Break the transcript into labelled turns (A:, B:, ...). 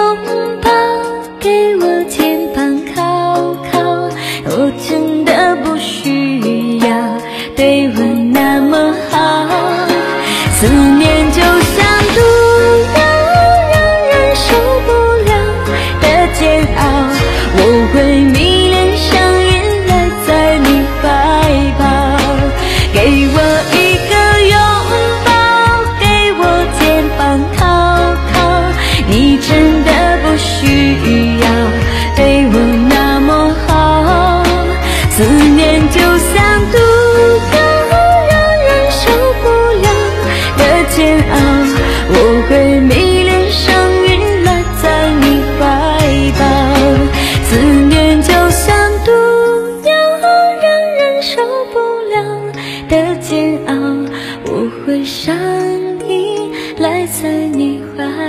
A: 拥抱，给我肩膀靠靠，我真的不需要对我那么好，思念就像毒药，让人受不了的煎熬，我会迷恋上依赖在你怀抱，给我一。你真的不需要对我那么好思念就像毒药让人受不了的煎熬我会迷恋上云赖在你怀抱思念就像毒药让人受不了的煎熬我会想你赖在你怀。